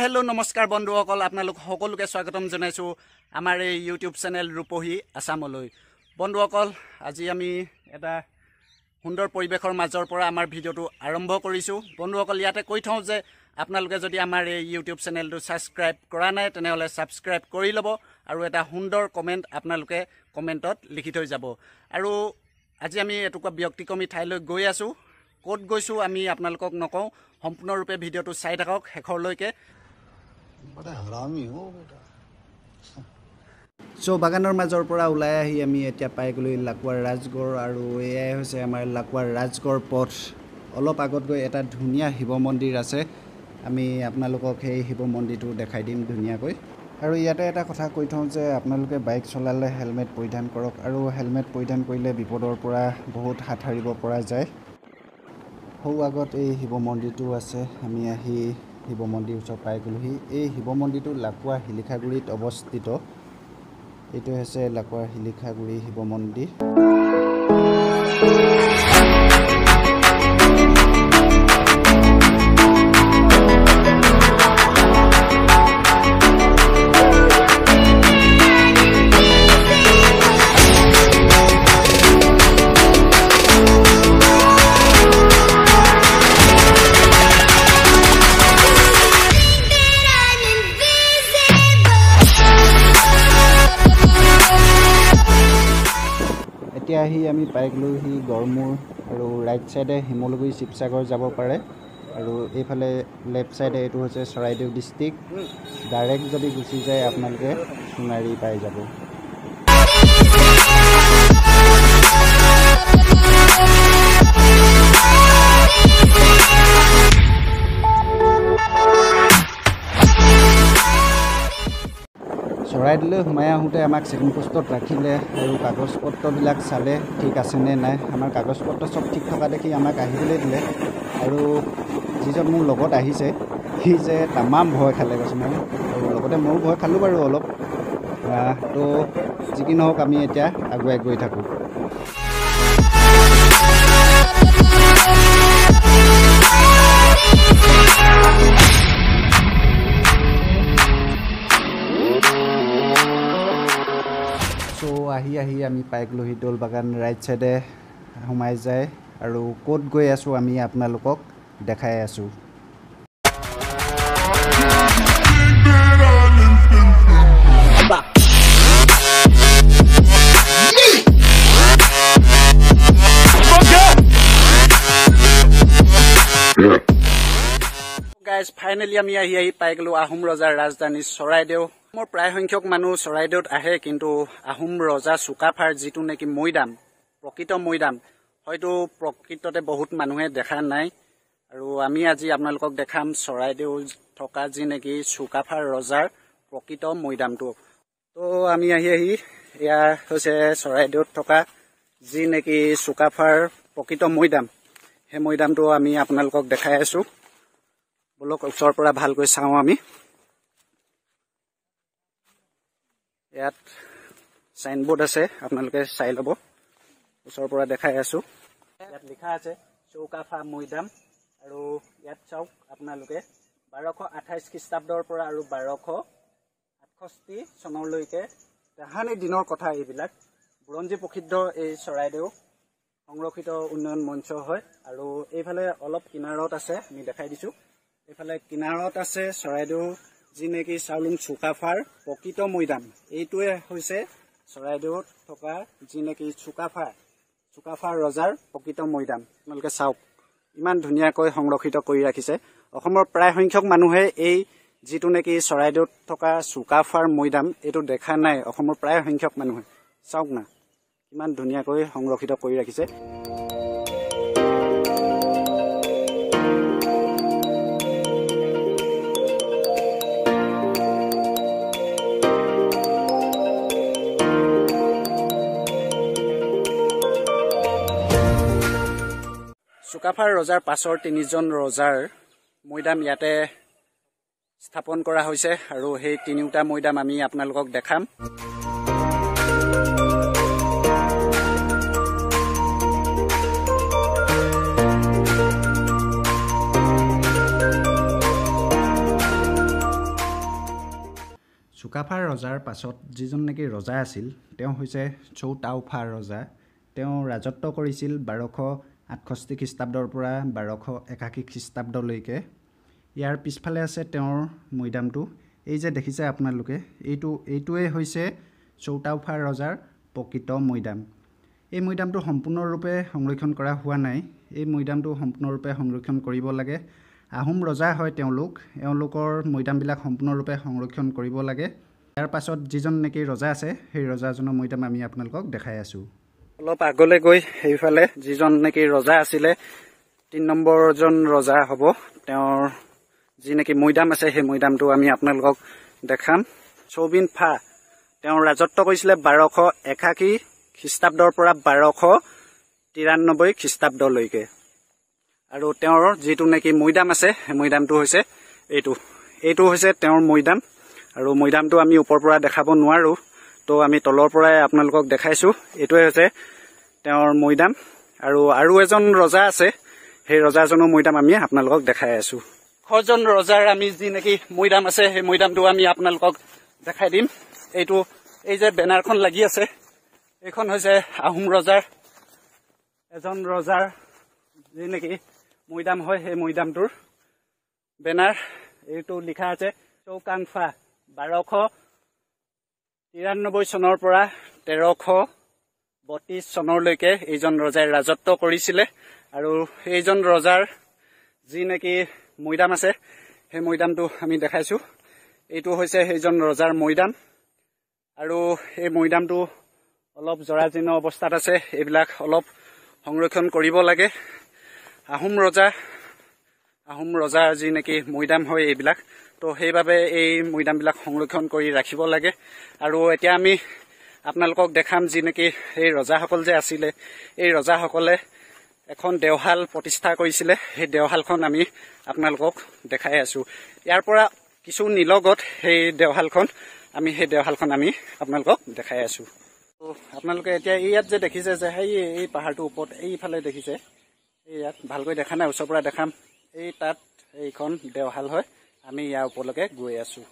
Hello নমস্কাৰ বন্ধুসকল আপোনালোক সকলোকে স্বাগতম জনাইছোঁ আমাৰ এই ইউটিউব চেনেল ৰূপহী আছামলৈ। বন্ধুসকল আজি আমি এটা সুন্দৰ পৰিৱেশৰ মাজৰ পৰা আমাৰ ভিডিঅ'টো আৰম্ভ কৰিছোঁ। বন্ধুসকল ইয়াতে কৈ থওঁ যে আপোনালোকে যদি আমাৰ এই ইউটিউব চেনেলটো ছাবস্ক্ৰাইব কৰা নাই তেনেহ'লে ছাবস্ক্ৰাইব কৰি ল'ব আৰু এটা সুন্দৰ কমেণ্ট আপোনালোকে কমেণ্টত লিখি থৈ যাব। আৰু আজি আমি এটুকুৰা ব্যক্তিক্ৰমী ঠাইলৈ গৈ আছোঁ। ক'ত গৈছোঁ আমি আপোনালোকক নকওঁ সম্পূৰ্ণৰূপে ভিডিঅ'টো চাই থাকক শেষৰলৈকে। চ' বাগানৰ মাজৰ পৰা ওলাই আহি আমি এতিয়া পাই গ'লোঁ লাকুৱাৰ ৰাজগড় আৰু এয়াই হৈছে আমাৰ লাকুৱাৰ ৰাজগড় পথ। অলপ আগত গৈ এটা ধুনীয়া শিৱ মন্দিৰ আছে। আমি আপোনালোকক সেই শিৱ মন্দিৰটো দেখাই দিম ধুনীয়াকৈ। আৰু ইয়াতে এটা কথা কৈ থওঁ যে আপোনালোকে বাইক চলালে হেলমেট পৰিধান কৰক আৰু হেলমেট পৰিধান কৰিলে বিপদৰ পৰা বহুত হাত সাৰিব পৰা যায়। সৌ আগত এই শিৱ মন্দিৰটোও আছে। আমি আহি শিৱ মন্দিৰ ওচৰত পাই গ'লোহি। এই শিৱ মন্দিৰটো লাকুৱা শিলিখাগুৰিত অৱস্থিত। এইটো হৈছে লাকুৱাৰ শিলিখাগুৰি শিৱ মন্দিৰ। আহি আমি পাই গ'লোহি গড়মূৰ আৰু ৰাইট ছাইডে শিমলুগুৰি শিৱসাগৰ যাব পাৰে। আৰু এইফালে লেফ্ট ছাইডে এইটো হৈছে চৰাইদেউ ডিষ্ট্ৰিক্ট ডাইৰেক্ট যদি গুচি যায় আপোনালোকে সোণাৰী পাই যাব। চৰাইদেউলৈ সোমাই আহোঁতে আমাক চেকিং পোষ্টত ৰাখিলে আৰু কাগজ পত্ৰবিলাক চালে ঠিক আছেনে নাই। আমাৰ কাগজ পত্ৰ চব ঠিক থকা দেখি আমাক আহিবলৈ দিলে। আৰু যিজন মোৰ লগত আহিছে সি যে তামাম ভয় খালে কিছুমান আৰু লগতে ময়ো ভয় খালোঁ বাৰু অলপ। তো যি কি নহওক আমি এতিয়া আগুৱাই গৈ থাকোঁ। আহি আহি আমি পাই গ'লোহি দৌল বাগান ৰাইট ছাইডে সোমাই যায়। আৰু ক'ত গৈ আছোঁ আমি আপোনালোকক দেখাই আছোঁ। ফাইনেলি আমি আহি আহি পাই গ'লো আহোম ৰজাৰ ৰাজধানী চৰাইদেউ। মোৰ প্ৰায় সংখ্যক মানুহ চৰাইদেউত আহে কিন্তু আহোম ৰজা চুকাফাৰ যিটো নেকি মৈদাম প্ৰকৃত মৈদাম হয়তো প্ৰকৃততে বহুত মানুহে দেখা নাই। আৰু আমি আজি আপোনালোকক দেখাম চৰাইদেউ থকা যি নেকি চুকাফাৰ ৰজাৰ প্ৰকৃত মৈদামটো। তো আমি আহি আহি এয়া হৈছে চৰাইদেউত থকা যি নেকি চুকাফাৰ প্ৰকৃত মৈদাম। সেই মৈদামটো আমি আপোনালোকক দেখাই আছোঁ। বলক ওচৰৰ পৰা ভালকৈ চাওঁ আমি। ইয়াত চাইনবোৰ্ড আছে আপোনালোকে চাই ল'ব। ওচৰৰ পৰা দেখাই আছোঁ। ইয়াত লিখা আছে চৌকাফা মৈদাম। আৰু ইয়াত চাওক আপোনালোকে বাৰশ আঠাইছ খ্ৰীষ্টাব্দৰ পৰা আৰু বাৰশ আঠষষ্ঠি চনলৈকে তাহানি দিনৰ কথা এইবিলাক। বুৰঞ্জী প্ৰসিদ্ধ এই চৰাইদেউ সংৰক্ষিত উন্নয়ন মঞ্চ হয়। আৰু এইফালে অলপ কিনাৰত আছে আমি দেখাই দিছোঁ। এইফালে কিনাৰত আছে চৰাইদেউ যি নেকি চাউলুং চুকাফাৰ প্ৰকৃত মৈদাম। এইটোৱে হৈছে চৰাইদেউত থকা যি নেকি চুকাফা চুকাফাৰ ৰজাৰ প্ৰকৃত মৈদাম। আপোনালোকে চাওক ইমান ধুনীয়াকৈ সংৰক্ষিত কৰি ৰাখিছে। অসমৰ প্ৰায় সংখ্যক মানুহে এই যিটো নেকি চৰাইদেউত থকা চুকাফাৰ মৈদাম এইটো দেখা নাই। অসমৰ প্ৰায় সংখ্যক মানুহে। চাওক না ইমান ধুনীয়াকৈ সংৰক্ষিত কৰি ৰাখিছে। চুকাফাৰ ৰজাৰ পাছৰ তিনিজন ৰজাৰ মৈদাম ইয়াতে স্থাপন কৰা হৈছে আৰু সেই তিনিওটা মৈদাম আমি আপোনালোকক দেখাম। চুকাফা ৰজাৰ পাছত যিজন নেকি ৰজা আছিল তেওঁ হৈছে চৌতাওফা ৰজা। তেওঁ ৰাজত্ব কৰিছিল বাৰশ আঠষষ্ঠি খ্ৰীষ্টাব্দৰ পৰা বাৰশ একাশী খ্ৰীষ্টাব্দলৈকে। ইয়াৰ পিছফালে আছে তেওঁৰ মৈদামটো। এই যে দেখিছে আপোনালোকে এইটো এইটোৱে হৈছে চৌতাওফা ৰজাৰ প্ৰকৃত মৈদাম। এই মৈদামটো সম্পূৰ্ণৰূপে সংৰক্ষণ কৰা হোৱা নাই। এই মৈদামটো সম্পূৰ্ণৰূপে সংৰক্ষণ কৰিব লাগে। আহোম ৰজা হয় তেওঁলোক। এওঁলোকৰ মৈদামবিলাক সম্পূৰ্ণৰূপে সংৰক্ষণ কৰিব লাগে। ইয়াৰ পাছত যিজন নেকি ৰজা আছে সেই ৰজাজনৰ মৈদাম আমি আপোনালোকক দেখাই আছোঁ। অলপ আগলৈ গৈ সেইফালে যিজন নেকি ৰজা আছিলে তিনি নম্বৰজন ৰজা হ'ব। তেওঁৰ যি নেকি মৈদাম আছে সেই মৈদামটো আমি আপোনালোকক দেখাম। চৌবিন ফা তেওঁ ৰাজত্ব কৰিছিলে বাৰশ একাশী খ্ৰীষ্টাব্দৰ পৰা বাৰশ তিৰান্নব্বৈ খ্ৰীষ্টাব্দলৈকে। আৰু তেওঁৰ যিটো নেকি মৈদাম আছে সেই মৈদামটো হৈছে এইটো। এইটো হৈছে তেওঁৰ মৈদাম। আৰু মৈদামটো আমি ওপৰৰ পৰা দেখাব নোৱাৰোঁ। তো আমি তলৰ পৰাই আপোনালোকক দেখাইছোঁ। এইটোৱে হৈছে তেওঁৰ মৈদাম। আৰু আৰু এজন ৰজা আছে। সেই ৰজাজনৰ মৈদাম আমি আপোনালোকক দেখাই আছোঁ। এশজন ৰজাৰ আমি যি নেকি মৈদাম আছে সেই মৈদামটো আমি আপোনালোকক দেখাই দিম। এইটো এই যে বেনাৰখন লাগি আছে এইখন হৈছে আহোম ৰজাৰ। এজন ৰজাৰ যি নেকি মৈদাম হয় সেই মৈদামটোৰ বেনাৰ। এইটো লিখা আছে চৌকাংফা বাৰশ তিৰান্নব্বৈ চনৰ পৰা তেৰশ বত্ৰিছ চনলৈকে এইজন ৰজাই ৰাজত্ব কৰিছিলে আৰু এইজন ৰজাৰ যি নেকি মৈদাম আছে সেই মৈদামটো আমি দেখাইছোঁ। এইটো হৈছে সেইজন ৰজাৰ মৈদাম আৰু এই মৈদামটো অলপ জৰাজীৰ্ণ অৱস্থাত আছে এইবিলাক অলপ সংৰক্ষণ কৰিব লাগে। আহোম ৰজা আহোম ৰজাৰ যি নেকি মৈদাম হয় এইবিলাক তো সেইবাবে এই মৈদামবিলাক সংৰক্ষণ কৰি ৰাখিব লাগে। আৰু এতিয়া আমি আপোনালোকক দেখাম যি নেকি এই ৰজাসকল যে আছিলে। এই ৰজাসকলে এখন দেওশাল প্ৰতিষ্ঠা কৰিছিলে। সেই দেওশালখন আমি আপোনালোকক দেখাই আছোঁ। ইয়াৰ পৰা কিছু নিলগত সেই দেওশালখন আমি সেই দেওশালখন আমি আপোনালোকক দেখাই আছোঁ। আপোনালোকে এতিয়া ইয়াত যে দেখিছে যে সেই এই পাহাৰটোৰ ওপৰত এইফালে দেখিছে এই ইয়াত ভালকৈ দেখা নাই ওচৰৰ পৰা দেখাম। এই তাত এইখন দেওশাল হয়। আমি ইয়াৰ ওপৰলৈকে গৈ আছোঁ।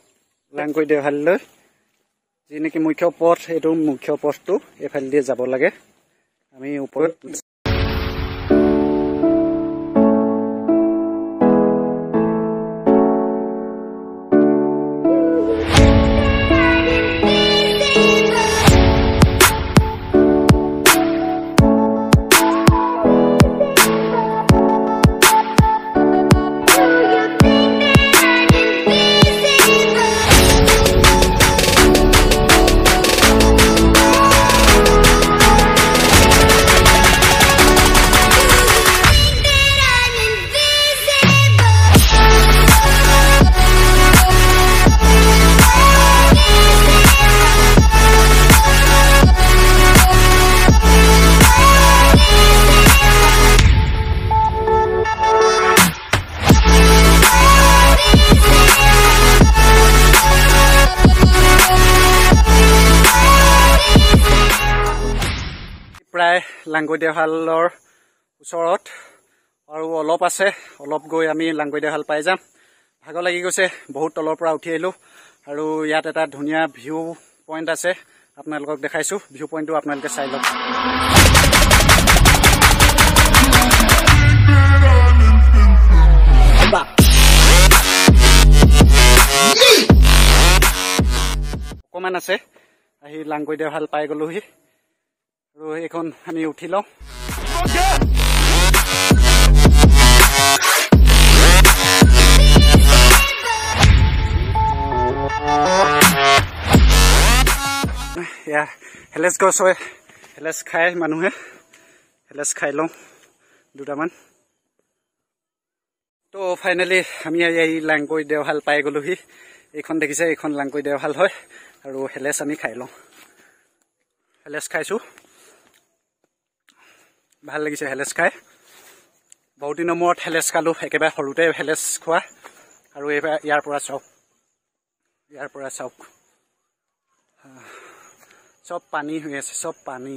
লাংকৈ দেওশাললৈ যি নেকি মুখ্য পথ এইটো মুখ্য পথটো এইফালেদিয়ে যাব লাগে। আমি ওপৰত প্ৰায় লাংগৈ দেওশালৰ ওচৰত। আৰু অলপ আছে অলপ গৈ আমি লাংগৈ দেওশাল পাই যাম। ভাগৰ লাগি গৈছে বহুত তলৰ পৰা উঠি আহিলোঁ। আৰু ইয়াত এটা ধুনীয়া ভিউ পইণ্ট আছে আপোনালোকক দেখাইছোঁ। ভিউ পইণ্টটো আপোনালোকে চাই লওক। অকণমান আছে আহি লাংগৈ দেওশাল পাই গ'লোহি। আৰু এইখন আমি উঠি লওঁ। এয়া হেলেচ গছ হয়। হেলেচ খায় মানুহে। হেলেচ খাই লওঁ দুটামান। তো ফাইনেলি আমি এই লাংকৈ দেওশাল পাই গ'লোহি। এইখন দেখিছে এইখন লাংকৈ দেওশাল হয়। আৰু হেলেচ আমি খাই লওঁ। হেলেচ খাইছোঁ। ভাল লাগিছে হেলেচ খাই। বহুত দিনৰ মূৰত হেলেচ খালোঁ একেবাৰে সৰুতে হেলেচ খোৱা। আৰু এইবাৰ ইয়াৰ পৰা চাওক ইয়াৰ পৰা চাওক। চব পানী হৈ আছে চব পানী।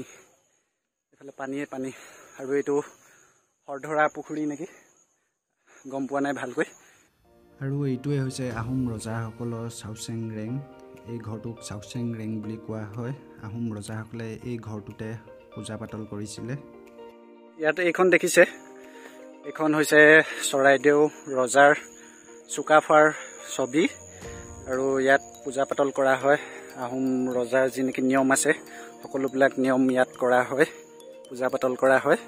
এইফালে পানীয়ে পানী। আৰু এইটো হৰধৰা পুখুৰী নেকি? গম পোৱা নাই ভালকৈ। আৰু এইটোৱে হৈছে আহোম ৰজাসকলৰ চাউচেং ৰেং। এই ঘৰটোক চাউচেং ৰেং বুলি কোৱা হয়। আহোম ৰজাসকলে এই ঘৰটোতে পূজা পাতল কৰিছিলে। ইয়াত এইখন দেখিছে। এইখন হৈছে চৰাইদেউ ৰজাৰ চুকাফাৰ ছবি আৰু ইয়াত পূজা পাতল কৰা হয়। আহোম ৰজাৰ যি নেকি নিয়ম আছে সকলোবিলাক নিয়ম ইয়াত কৰা হয় পূজা পাতল কৰা হয়।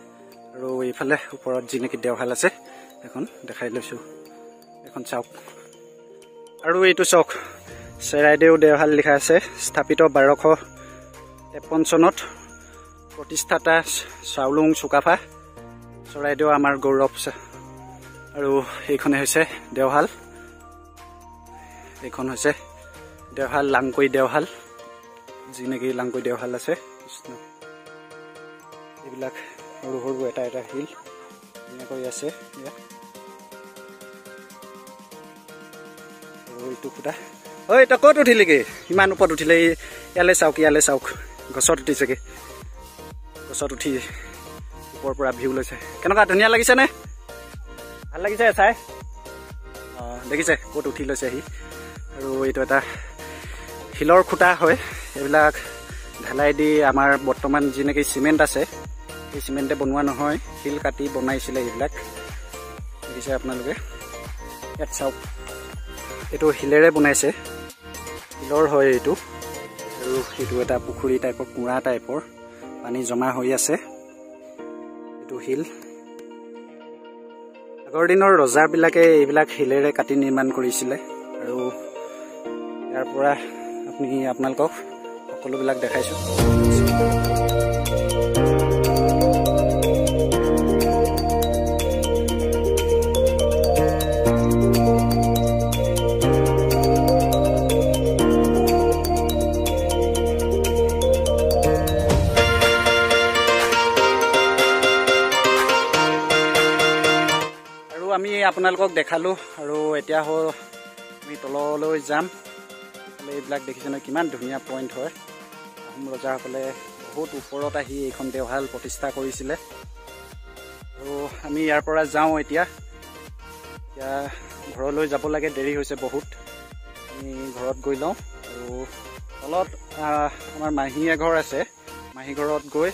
আৰু এইফালে ওপৰত যি নেকি দেওশাল আছে এখন দেখাই লৈছোঁ। এখন চাওক। আৰু এইটো চাওক চেৰাইদেউ দেওশাল লিখা আছে স্থাপিত বাৰশ তেপন্ন চনত। প্ৰতিষ্ঠাতা চাউলুং চুকাফা। চৰাইদেউ আমাৰ গৌৰৱ আৰু এইখনে হৈছে দেওশাল এইখন হৈছে দেওশাল লাংকৈ দেওশাল যি নেকি লাংকৈ দেওশাল আছে কৃষ্ণ। এইবিলাক সৰু সৰু এটা এটা শিল ধুনীয়াকৈ আছে ইয়াত। এইটো খুটা। ঐ তই ক'ত উঠিলিগে? ইমান ওপৰত উঠিলে। ইয়ালৈ চাওক ইয়ালৈ চাওক। গছত উঠিছেগৈ। গছত উঠি ওপৰৰ পৰা ভিউ লৈছে। কেনেকুৱা? ধুনীয়া লাগিছেনে? ভাল লাগিছে চাই। অঁ দেখিছে ক'ত উঠি লৈছে সি। আৰু এইটো এটা শিলৰ খুটা হয়। এইবিলাক ঢালাই দি আমাৰ বৰ্তমান যি নেকি চিমেণ্ট আছে সেই চিমেণ্টে বনোৱা নহয়। শিল কাটি বনাইছিলে এইবিলাক। দেখিছে আপোনালোকে? ইয়াত চাওক। এইটো শিলেৰে বনাইছে। শিলৰ হয় এইটো। আৰু এইটো এটা পুখুৰী টাইপৰ কুঁৰা টাইপৰ। পানী জমা হৈ আছে। এইটো শিল। আগৰ দিনৰ ৰজাবিলাকে এইবিলাক শিলেৰে কাটি নিৰ্মাণ কৰিছিলে আৰু ইয়াৰ পৰা আপুনি আপোনালোকক সকলোবিলাক দেখাইছোঁ। আমি আপোনালোকক দেখালোঁ আৰু এতিয়া হ'ল আমি তললৈ যাম। এইবিলাক দেখিছে নহয় কিমান ধুনীয়া পইণ্ট হয়। আহোম ৰজাসকলে বহুত ওপৰত আহি এইখন দেওশাল প্ৰতিষ্ঠা কৰিছিলে। আৰু আমি ইয়াৰ পৰা যাওঁ এতিয়া। এতিয়া ঘৰলৈ যাব লাগে দেৰি হৈছে বহুত। আমি ঘৰত গৈ লওঁ। আৰু তলত আমাৰ মাহী এঘৰ আছে। মাহী ঘৰত গৈ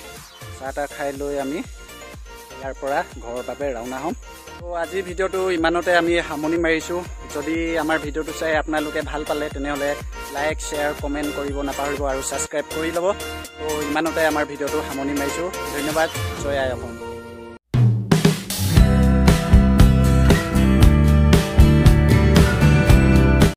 চাহ তাহ খাই লৈ আমি ইয়াৰ পৰা ঘৰৰ বাবে ৰাওনা হ'ম। ত' আজিৰ ভিডিঅ'টো ইমানতে আমি সামৰণি মাৰিছোঁ। যদি আমাৰ ভিডিঅ'টো চাই আপোনালোকে ভাল পালে তেনেহ'লে লাইক শ্বেয়াৰ কমেণ্ট কৰিব নাপাহৰিব আৰু ছাবস্ক্ৰাইব কৰি ল'ব। ত' ইমানতে আমাৰ ভিডিঅ'টো সামৰণি মাৰিছোঁ। ধন্যবাদ। জয় আই অসম।